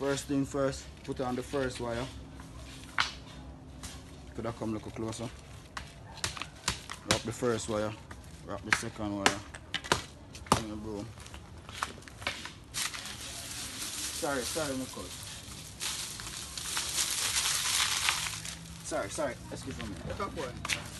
First thing first, put on the first wire. Could I come a little closer. Wrap the first wire. Wrap the second wire. In the broom. Sorry, sorry, my coach. Sorry, sorry. Excuse me. Look up one.